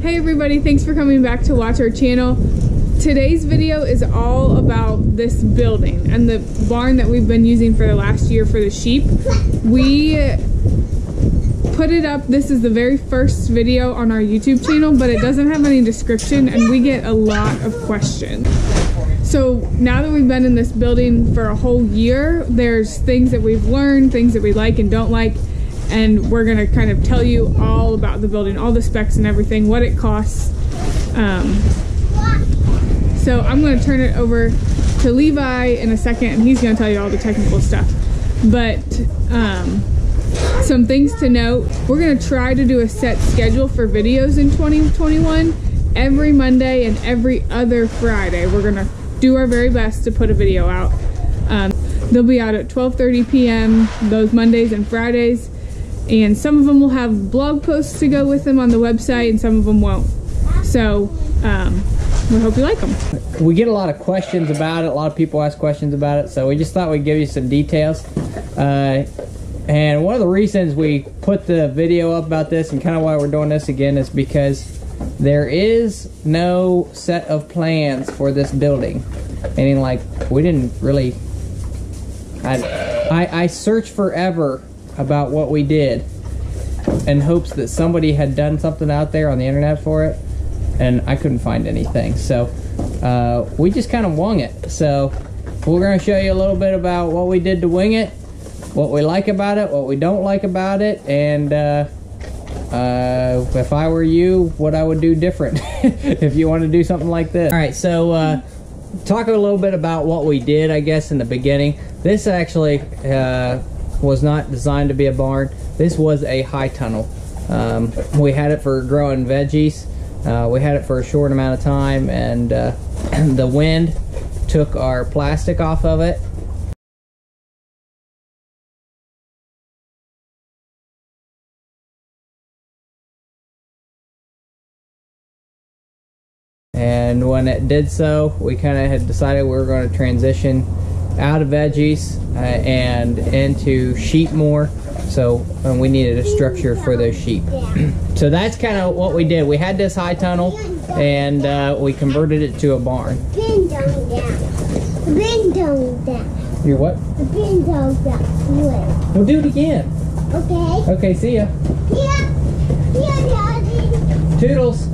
Hey everybody, thanks for coming back to watch our channel. Today's video is all about this building and the barn that we've been using for the last year for the sheep. We put it up, this is the very first video on our YouTube channel, but it doesn't have any description and we get a lot of questions. So now that we've been in this building for a whole year, there's things that we've learned, things that we like and don't like, and we're gonna kind of tell you all about the building, all the specs and everything, what it costs. Um, so I'm gonna turn it over to Levi in a second and he's gonna tell you all the technical stuff. But um, some things to note, we're gonna try to do a set schedule for videos in 2021. Every Monday and every other Friday, we're gonna do our very best to put a video out. Um, they'll be out at 12.30 p.m. those Mondays and Fridays and some of them will have blog posts to go with them on the website and some of them won't. So um, we hope you like them we get a lot of questions about it. A lot of people ask questions about it. So we just thought we'd give you some details. Uh, and one of the reasons we put the video up about this and kind of why we're doing this again is because there is no set of plans for this building. Meaning like we didn't really I, I, I searched forever about what we did in hopes that somebody had done something out there on the internet for it and I couldn't find anything. So uh, we just kind of wung it. So we're going to show you a little bit about what we did to wing it what we like about it what we don't like about it and uh, uh, if I were you what I would do different if you want to do something like this. All right so uh, talk a little bit about what we did I guess in the beginning. This actually uh, was not designed to be a barn. This was a high tunnel. Um, we had it for growing veggies. Uh, we had it for a short amount of time and uh, the wind took our plastic off of it and when it did so we kind of had decided we were going to transition out of veggies uh, and into sheep more. So we needed a structure for those sheep. so that's kind of what we did. We had this high tunnel and uh, we converted it to a barn. You're what? We'll do it again. Okay. Okay, see ya. Yeah. Yeah, Daddy. Toodles.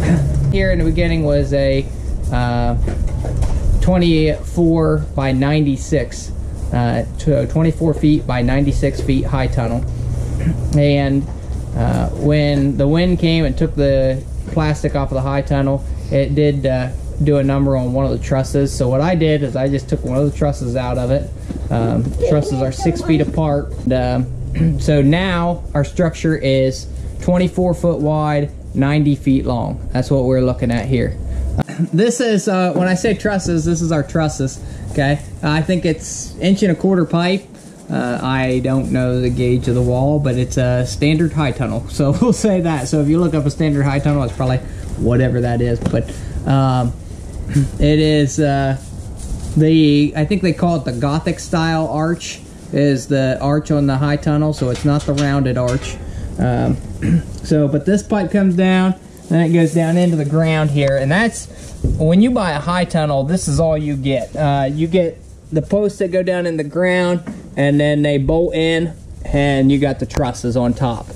Here in the beginning was a uh, 24 by 96, uh, 24 feet by 96 feet high tunnel. And uh, when the wind came and took the plastic off of the high tunnel, it did uh, do a number on one of the trusses. So what I did is I just took one of the trusses out of it. Um, trusses are six feet apart. And, um, so now our structure is 24 foot wide, 90 feet long. That's what we're looking at here this is, uh, when I say trusses, this is our trusses, okay? I think it's inch and a quarter pipe. Uh, I don't know the gauge of the wall, but it's a standard high tunnel. So we'll say that. So if you look up a standard high tunnel, it's probably whatever that is. But um, it is uh, the, I think they call it the Gothic style arch is the arch on the high tunnel. So it's not the rounded arch. Um, so, but this pipe comes down, then it goes down into the ground here. And that's when you buy a high tunnel, this is all you get. Uh, you get the posts that go down in the ground and then they bolt in and you got the trusses on top.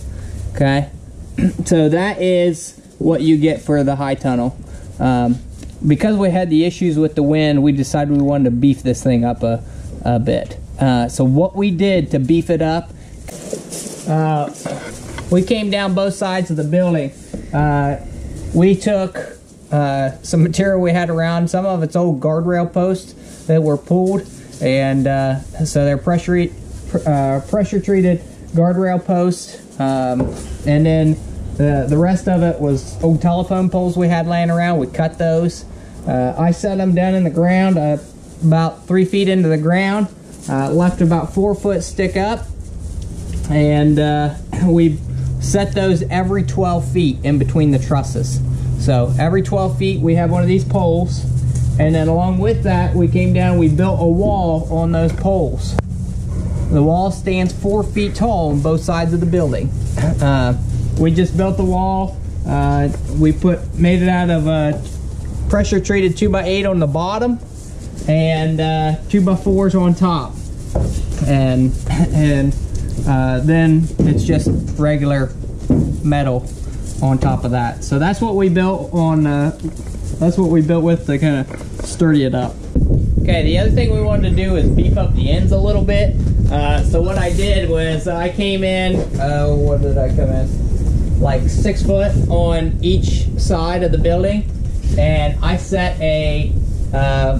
Okay. so that is what you get for the high tunnel. Um, because we had the issues with the wind, we decided we wanted to beef this thing up a, a bit. Uh, so what we did to beef it up, uh, we came down both sides of the building. Uh, we took uh, some material we had around. Some of it's old guardrail posts that were pulled, and uh, so they're pressure uh, pressure treated guardrail posts. Um, and then the the rest of it was old telephone poles we had laying around. We cut those. Uh, I set them down in the ground, uh, about three feet into the ground. left about four foot stick up, and we set those every 12 feet in between the trusses. So every 12 feet we have one of these poles and then along with that we came down we built a wall on those poles. The wall stands four feet tall on both sides of the building. Uh, we just built the wall Uh, we put made it out of uh, pressure treated two by eight on the bottom and uh, two by fours on top, and and uh, then it's just regular metal on top of that. So that's what we built on. Uh, that's what we built with to kind of sturdy it up. Okay, the other thing we wanted to do is beef up the ends a little bit. Uh, so what I did was I came in. Uh, what did I come in? Like six foot on each side of the building, and I set a uh,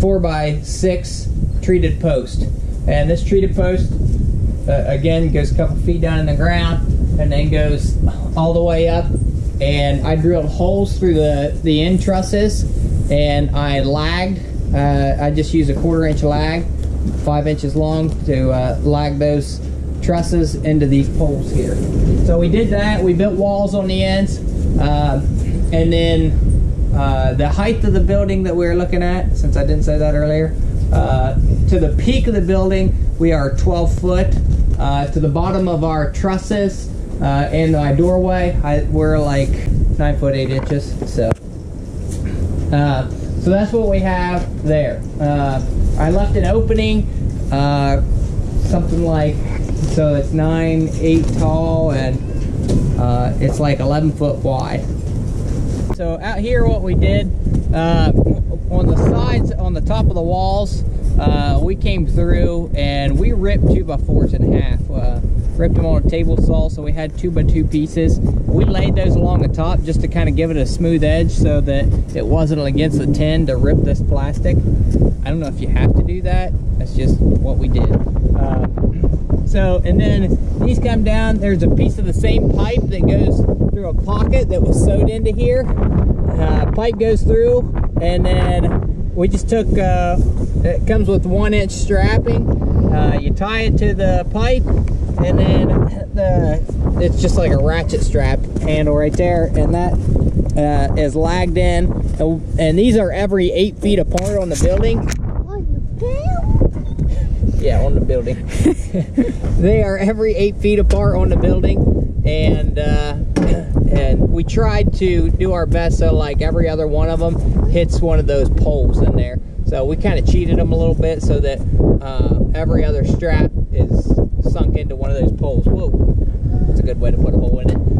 four by six treated post. And this treated post uh, again goes a couple feet down in the ground and then goes all the way up. And I drilled holes through the the end trusses, and I lagged. Uh, I just used a quarter inch lag, five inches long, to uh, lag those trusses into these poles here. So we did that. We built walls on the ends, uh, and then uh, the height of the building that we are looking at, since I didn't say that earlier, uh, to the peak of the building, we are 12 foot. Uh, to the bottom of our trusses uh, and my doorway, I, we're like 9 foot 8 inches. So, uh, so that's what we have there. Uh, I left an opening, uh, something like, so it's 9, 8 tall, and uh, it's like 11 foot wide. So out here what we did, uh, on the sides, on the top of the walls, uh, we came through and we ripped two by fours in half. Uh, ripped them on a table saw, so we had two by two pieces. We laid those along the top just to kind of give it a smooth edge so that it wasn't against the tin to rip this plastic. I don't know if you have to do that. That's just what we did. Uh, so, and then these come down. There's a piece of the same pipe that goes through a pocket that was sewed into here. Uh, pipe goes through, and then we just took, uh, it comes with one inch strapping. Uh, you tie it to the pipe, and then the it's just like a ratchet strap handle right there, and that uh, is lagged in. And these are every eight feet apart on the building. On the bill? Yeah, on the building. they are every eight feet apart on the building, and uh, and we tried to do our best so like every other one of them hits one of those poles in there. So we kind of cheated them a little bit so that uh, every other strap is sunk into one of those poles. Whoa, that's a good way to put a hole in it.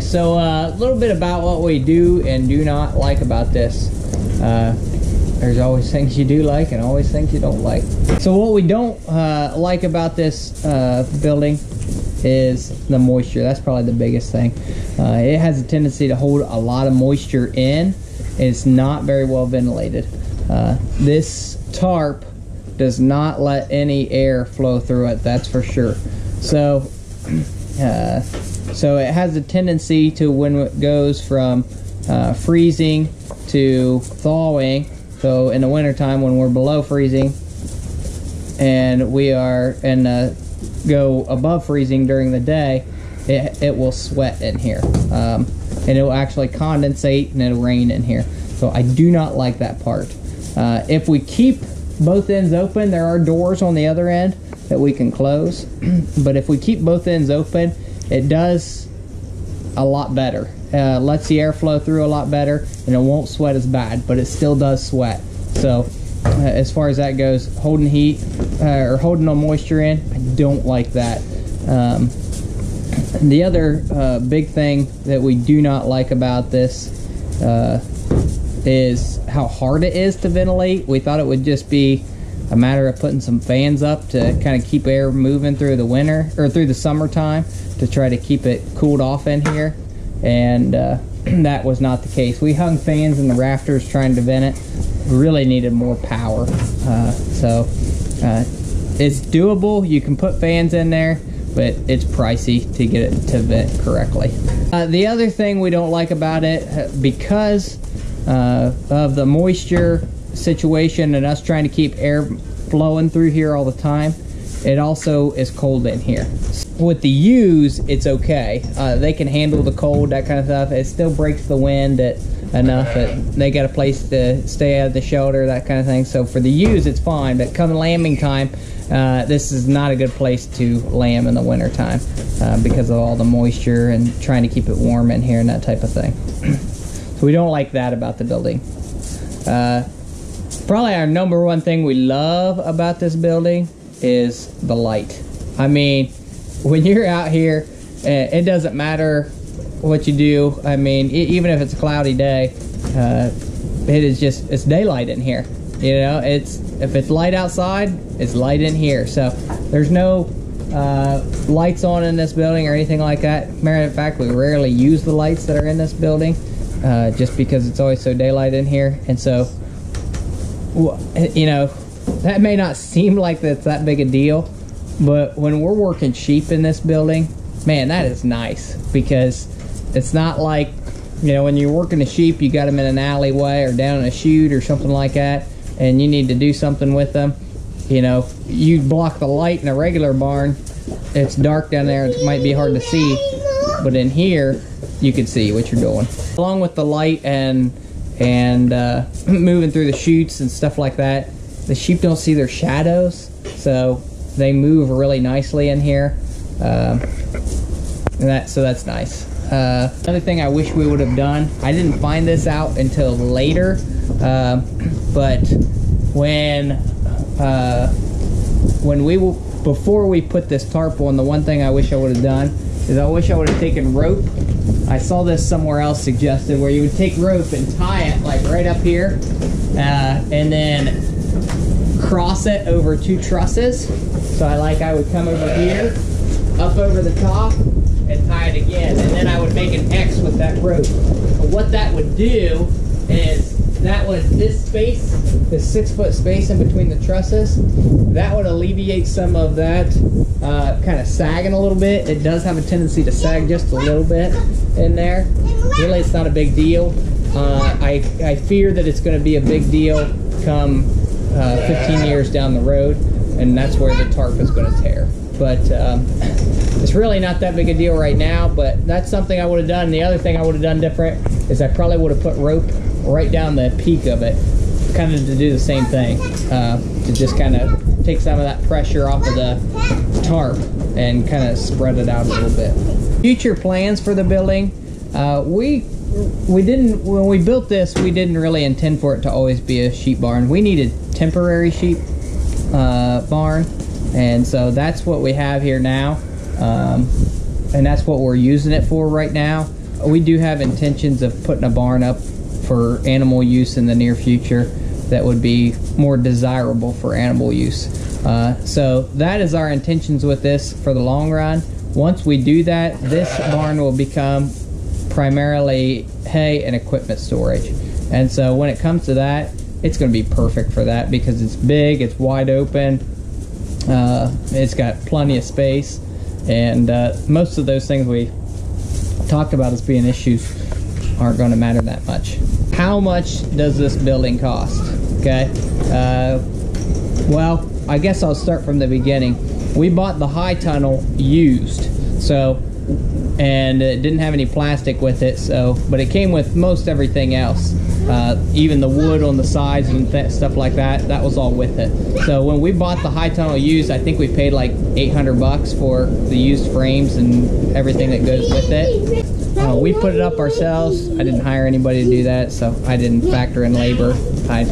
So uh, a little bit about what we do and do not like about this. Uh, there's always things you do like and always things you don't like. So what we don't uh, like about this uh, building is the moisture. That's probably the biggest thing. Uh, it has a tendency to hold a lot of moisture in. It's not very well ventilated. Uh, this tarp does not let any air flow through it. That's for sure. So Uh, so it has a tendency to when it goes from uh, freezing to thawing. So in the wintertime when we're below freezing and we are and uh, go above freezing during the day, it, it will sweat in here. Um, and it will actually condensate and it'll rain in here. So I do not like that part. Uh, if we keep both ends open, there are doors on the other end that we can close. but if we keep both ends open, it does a lot better. Uh, lets the air flow through a lot better and it won't sweat as bad, but it still does sweat. So uh, as far as that goes, holding heat uh, or holding no moisture in, I don't like that. Um, the other uh, big thing that we do not like about this uh, is how hard it is to ventilate. We thought it would just be a matter of putting some fans up to kind of keep air moving through the winter or through the summertime to try to keep it cooled off in here. And uh, that was not the case. We hung fans in the rafters trying to vent it. Really needed more power. Uh, so uh, it's doable. You can put fans in there, but it's pricey to get it to vent correctly. Uh, the other thing we don't like about it, uh, because uh, of the moisture situation and us trying to keep air flowing through here all the time, it also is cold in here. With the ewes, it's okay. Uh, they can handle the cold, that kind of stuff. It still breaks the wind at, enough that they got a place to stay out of the shelter, that kind of thing. So for the ewes, it's fine. But come lambing time, uh, this is not a good place to lamb in the wintertime uh, because of all the moisture and trying to keep it warm in here and that type of thing. so we don't like that about the building. Uh, probably our number one thing we love about this building is the light. I mean, when you're out here, eh, it doesn't matter what you do. I mean, even if it's a cloudy day, uh, it is just it's daylight in here. You know, it's if it's light outside, it's light in here. So there's no uh, lights on in this building or anything like that. Matter of fact, we rarely use the lights that are in this building, uh, just because it's always so daylight in here. And so, you know, that may not seem like that's that big a deal, but when we're working sheep in this building, man, that is nice because it's not like, you know, when you're working a sheep, you got them in an alleyway or down in a chute or something like that, and you need to do something with them. You know, you block the light in a regular barn, it's dark down there, it might be hard to see, but in here, you can see what you're doing. Along with the light and and uh, moving through the chutes and stuff like that, the sheep don't see their shadows, so they move really nicely in here. Um, and that so that's nice. Uh, another thing I wish we would have done, I didn't find this out until later, uh, but when uh, when we before we put this tarp on, the one thing I wish I would have done is I wish I would have taken rope. I saw this somewhere else suggested where you would take rope and tie it like right up here, uh, and then cross it over two trusses. So I like I would come over here, up over the top, and tie it again. And then I would make an X with that rope. What that would do is that would, this space, this six foot space in between the trusses, that would alleviate some of that uh, kind of sagging a little bit. It does have a tendency to sag just a little bit in there. Really, it's not a big deal. Uh, I, I fear that it's going to be a big deal come uh, 15 years down the road, and that's where the tarp is going to tear. But um, it's really not that big a deal right now, but that's something I would have done. The other thing I would have done different is I probably would have put rope right down the peak of it, kind of to do the same thing, uh, to just kind of take some of that pressure off of the tarp and kind of spread it out a little bit. Future plans for the building, uh, we we didn't when we built this we didn't really intend for it to always be a sheep barn we needed temporary sheep uh, barn. And so that's what we have here now. Um, and that's what we're using it for right now. We do have intentions of putting a barn up for animal use in the near future that would be more desirable for animal use. Uh, so that is our intentions with this for the long run. Once we do that this barn will become primarily hay and equipment storage. And so when it comes to that, it's going to be perfect for that because it's big, it's wide open, uh, it's got plenty of space, and uh, most of those things we talked about as being issues aren't going to matter that much. How much does this building cost? Okay. Uh, well, I guess I'll start from the beginning. We bought the high tunnel used, so and it didn't have any plastic with it. So, but it came with most everything else, uh, even the wood on the sides and th- stuff like that. That was all with it. So when we bought the high tunnel used, I think we paid like 800 bucks for the used frames and everything that goes with it. Uh, we put it up ourselves. I didn't hire anybody to do that, so I didn't factor in labor. I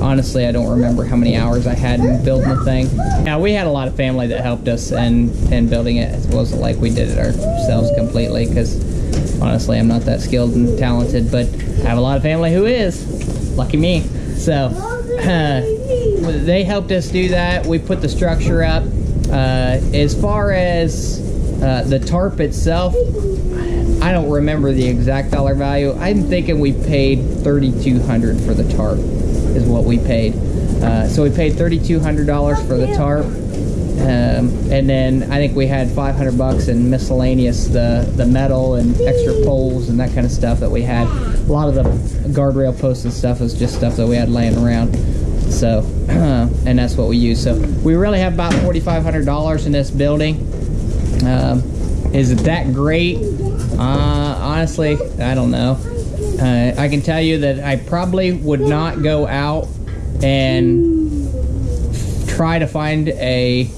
honestly I don't remember how many hours I had in building the thing. Now we had a lot of family that helped us in in building it. It wasn't like we did it ourselves completely because honestly I'm not that skilled and talented, but I have a lot of family who is. Lucky me. So uh, they helped us do that. We put the structure up. Uh, as far as uh, the tarp itself, I don't remember the exact dollar value. I'm thinking we paid 3200 for the tarp is what we paid. Uh, so we paid $3,200 for the tarp. Um, and then I think we had 500 bucks in miscellaneous, the, the metal and extra poles and that kind of stuff that we had. A lot of the guardrail posts and stuff was just stuff that we had laying around. So, and that's what we use. So we really have about $4,500 in this building. Um, is it that great? Uh, honestly, I don't know. Uh, I can tell you that I probably would not go out and try to find a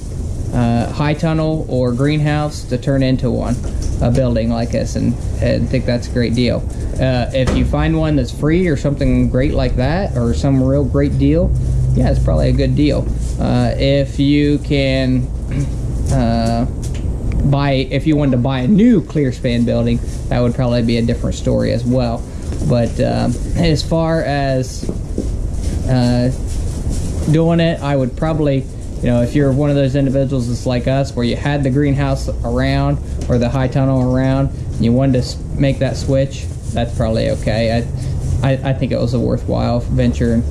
uh, high tunnel or greenhouse to turn into one, a building like this, and, and think that's a great deal. Uh, if you find one that's free or something great like that, or some real great deal, yeah, it's probably a good deal. Uh, if you can uh, buy, if you wanted to buy a new clear span building, that would probably be a different story as well. But um, as far as uh, doing it, I would probably, you know, if you're one of those individuals that's like us, where you had the greenhouse around or the high tunnel around, and you wanted to make that switch, that's probably okay. I, I, I think it was a worthwhile venture,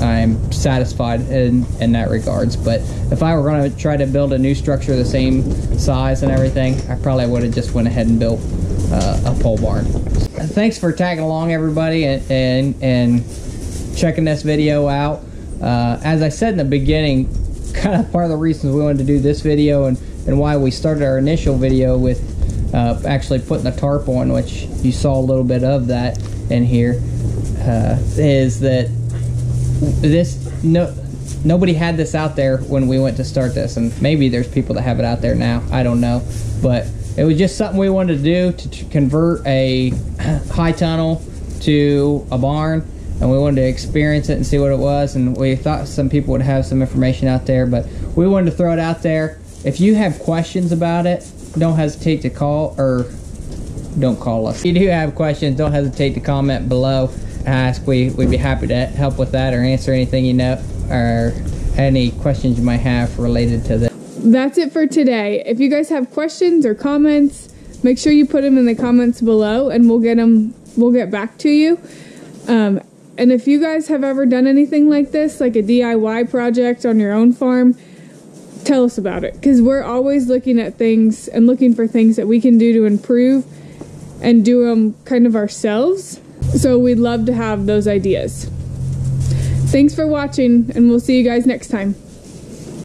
I'm satisfied in in that regards. But if I were going to try to build a new structure the same size and everything, I probably would have just went ahead and built uh, a pole barn. Thanks for tagging along, everybody, and and, and checking this video out. Uh, as I said in the beginning, kind of part of the reasons we wanted to do this video and, and why we started our initial video with uh, actually putting the tarp on, which you saw a little bit of that in here, uh, is that this no nobody had this out there when we went to start this, and maybe there's people that have it out there now. I don't know, but it was just something we wanted to do to, to convert a high tunnel to a barn and we wanted to experience it and see what it was and we thought some people would have some information out there but we wanted to throw it out there. If you have questions about it don't hesitate to call or don't call us. If you do have questions don't hesitate to comment below ask we, we'd be happy to help with that or answer anything you know or any questions you might have related to this That's it for today. If you guys have questions or comments, make sure you put them in the comments below, and we'll get them. We'll get back to you. Um, and if you guys have ever done anything like this, like a DIY project on your own farm, tell us about it because we're always looking at things and looking for things that we can do to improve and do them kind of ourselves. So we'd love to have those ideas. Thanks for watching, and we'll see you guys next time.